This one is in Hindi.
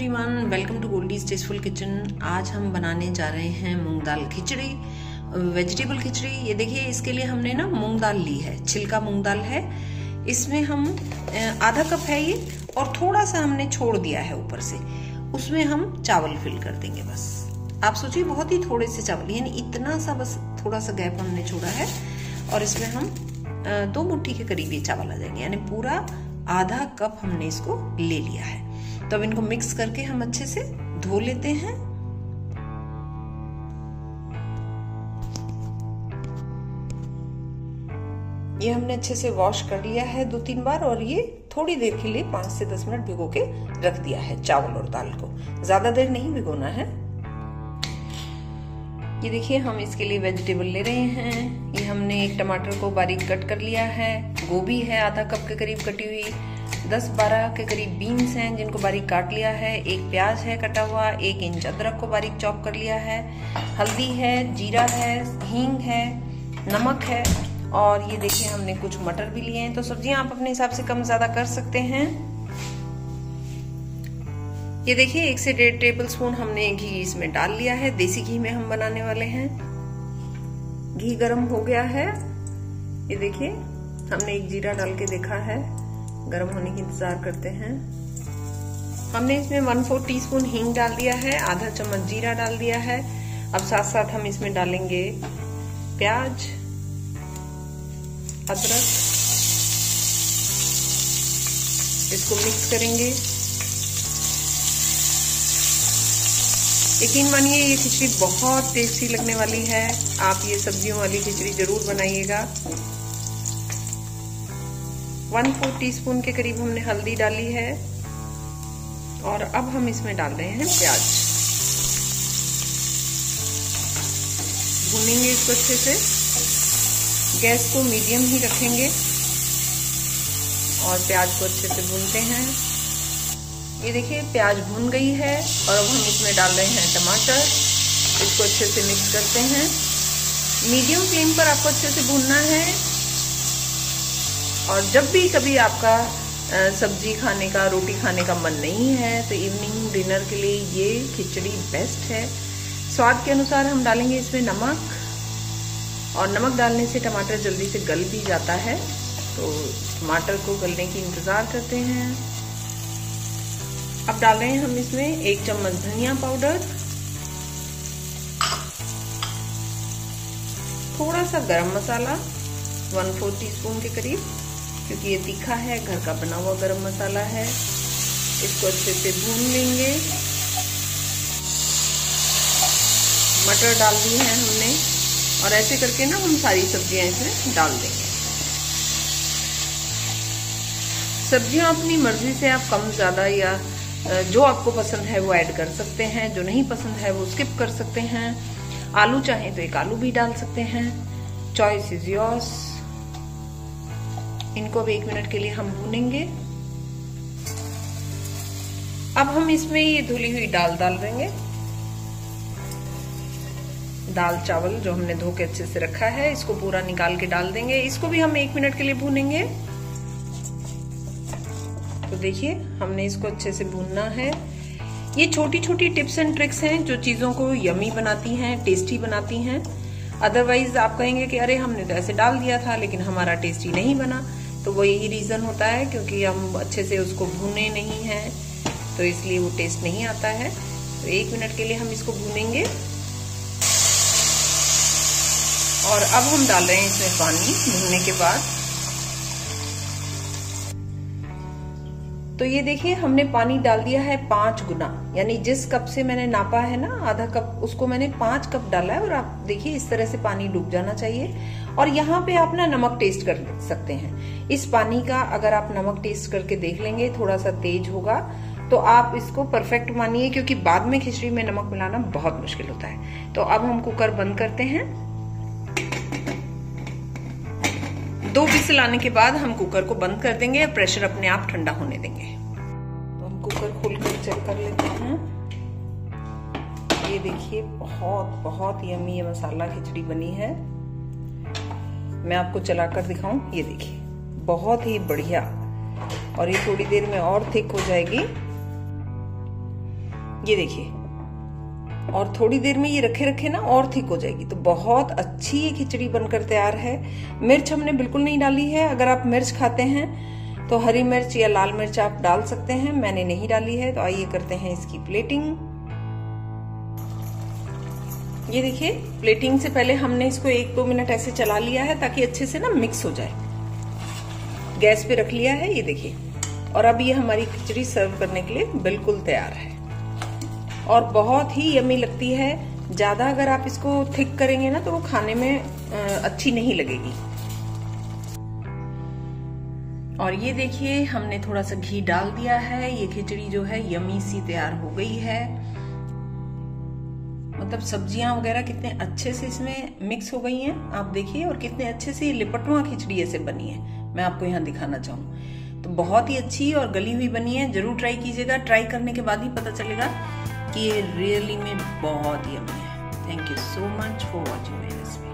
Everyone welcome to Goldie's tasteful kitchen आज हम बनाने जा रहे हैं मूंग दाल खिचड़ी वेजिटेबल खिचड़ी। ये देखिए, इसके लिए हमने ना मूंग दाल ली है, छिलका मूंग दाल है। इसमें हम आधा कप है ये, और थोड़ा सा हमने छोड़ दिया है ऊपर से। उसमें हम चावल फिल कर देंगे बस। आप सोचिए, बहुत ही थोड़े से चावल, यानी इतना सा बस थोड़ा सा गैप हमने छोड़ा है। और इसमें हम दो मुट्ठी के करीब ये चावल आ जाएँगे, यानी पूरा आधा कप हमने इसको ले लिया है। तो अब इनको मिक्स करके हम अच्छे से धो लेते हैं। ये हमने अच्छे से वॉश कर लिया है दो तीन बार और ये थोड़ी देर के लिए पाँच से दस मिनट भिगो के रख दिया है चावल और दाल को। ज़्यादा देर नहीं भिगोना है। ये देखिए, हम इसके लिए वेजिटेबल ले रहे हैं। ये हमने एक टमाटर को बारीक कट कर लिया है। गोभी है, आधा कप के करीब कटी हुई। 10-12 के करीब बीन्स हैं जिनको बारीक काट लिया है। एक प्याज है कटा हुआ, एक इंच अदरक को बारीक चॉप कर लिया है। हल्दी है, जीरा है, हींग है, नमक है और ये देखिए हमने कुछ मटर भी लिए हैं। तो सब्ज़ियाँ आप अपने हिसाब से कम ज़्यादा कर सकते हैं। ये देखिए, एक से डेढ़ टेबल स्पून हमने घी इसमें डाल लिया है। देसी घी में हम बनाने वाले हैं। घी गरम हो गया है। ये देखिए, हमने एक जीरा डाल के देखा है। गर्म होने की इंतज़ार करते हैं। हमने इसमें वन फोर टी स्पून हींग डाल दिया है, आधा चम्मच जीरा डाल दिया है। अब साथ साथ हम इसमें डालेंगे प्याज, अदरक। इसको मिक्स करेंगे। यकीन मानिए, ये खिचड़ी बहुत टेस्टी लगने वाली है। आप ये सब्जियों वाली खिचड़ी ज़रूर बनाइएगा। वन फोर टी स्पून के करीब हमने हल्दी डाली है। और अब हम इसमें डाल रहे हैं प्याज। भूनेंगे इसको अच्छे से। गैस को मीडियम ही रखेंगे। और प्याज को अच्छे से भूनते हैं। ये देखिए, प्याज भून गई है। और अब हम इसमें डाल रहे हैं टमाटर। इसको अच्छे से मिक्स करते हैं। मीडियम फ्लेम पर आपको अच्छे से भूनना है। और जब भी कभी आपका सब्ज़ी खाने का, रोटी खाने का मन नहीं है तो इवनिंग डिनर के लिए ये खिचड़ी बेस्ट है। स्वाद के अनुसार हम डालेंगे इसमें नमक और नमक डालने से टमाटर जल्दी से गल भी जाता है। तो टमाटर को गलने की इंतज़ार करते हैं। अब डाल रहे हैं हम इसमें एक चम्मच धनिया पाउडर। थोड़ा सा गरम मसाला वन फोर टी के करीब। क्योंकि ये तीखा है, घर का बना हुआ गरम मसाला है। इसको अच्छे से भून लेंगे। मटर डाल दी है हमने। और ऐसे करके ना हम सारी सब्ज़ियाँ इसमें डाल देंगे। सब्ज़ियाँ अपनी मर्ज़ी से आप कम, ज़्यादा या जो आपको पसंद है वो ऐड कर सकते हैं। जो नहीं पसंद है वो स्किप कर सकते हैं। आलू चाहे तो एक आलू भी डाल सकते हैं। Choice is yours. इनको अब एक मिनट के लिए हम भूनेंगे। अब हम इसमें ये धुली हुई दाल डाल देंगे। दाल चावल जो हमने धो के अच्छे से रखा है, इसको पूरा निकाल के डाल देंगे। इसको भी हम एक मिनट के लिए भूनेंगे। तो देखिए, हमने इसको अच्छे से भूनना है। ये छोटी छोटी टिप्स एंड ट्रिक्स हैं जो चीज़ों को यमी बनाती हैं, टेस्टी बनाती हैं। अदरवाइज़ आप कहेंगे कि अरे, हमने तो ऐसे डाल दिया था, लेकिन हमारा टेस्टी नहीं बना। तो वो यही रीज़न होता है क्योंकि हम अच्छे से उसको भुने नहीं हैं तो इसलिए वो टेस्ट नहीं आता है। तो एक मिनट के लिए हम इसको भूनेंगे। और अब हम डाल रहे हैं इसमें पानी भूनने के बाद। तो ये देखिए, हमने पानी डाल दिया है पाँच गुना। यानी जिस कप से मैंने नापा है ना, आधा कप, उसको मैंने पाँच कप डाला है और आप देखिए, इस तरह से पानी डूब जाना चाहिए। और यहाँ पे आप ना नमक टेस्ट कर सकते हैं। इस पानी का अगर आप नमक टेस्ट करके देख लेंगे थोड़ा सा तेज होगा तो आप इसको परफेक्ट मानिए, क्योंकि बाद में खिचड़ी में नमक मिलाना बहुत मुश्किल होता है। तो अब हम कुकर बंद करते हैं। दो विसल आने के बाद हम कुकर को बंद कर देंगे प्रेशर अपने आप ठंडा होने देंगे। तो हम कुकर खोलकर चेक कर लेते हैं। ये देखिए, बहुत बहुत यमी ये मसाला खिचड़ी बनी है। मैं आपको चलाकर दिखाऊँ, ये देखिए, बहुत ही बढ़िया। और ये थोड़ी देर में और थिक हो जाएगी। ये देखिए और थोड़ी देर में ये रखे रखे ना और थिक हो जाएगी। तो बहुत अच्छी ये खिचड़ी बनकर तैयार है। मिर्च हमने बिल्कुल नहीं डाली है। अगर आप मिर्च खाते हैं तो हरी मिर्च या लाल मिर्च आप डाल सकते हैं। मैंने नहीं डाली है। तो आइए करते हैं इसकी प्लेटिंग ये देखिए प्लेटिंग से पहले हमने इसको एक दो मिनट ऐसे चला लिया है ताकि अच्छे से ना मिक्स हो जाए। गैस पे रख लिया है। ये देखिए। और अब ये हमारी खिचड़ी सर्व करने के लिए बिल्कुल तैयार है। और बहुत ही यमी लगती है। ज़्यादा अगर आप इसको थिक करेंगे ना तो वो खाने में अच्छी नहीं लगेगी। और ये देखिए, हमने थोड़ा सा घी डाल दिया है। ये खिचड़ी जो है यमी सी तैयार हो गई है। मतलब सब्ज़ियाँ वगैरह कितने अच्छे से इसमें मिक्स हो गई हैं, आप देखिए, और कितने अच्छे से लिपटवा खिचड़ी ऐसे बनी है। मैं आपको यहाँ दिखाना चाहूँ। तो बहुत ही अच्छी और गली हुई बनी है। ज़रूर ट्राई कीजिएगा। ट्राई करने के बाद ही पता चलेगा ये रियली में बहुत ही अमी है। Thank you so much for watching my recipe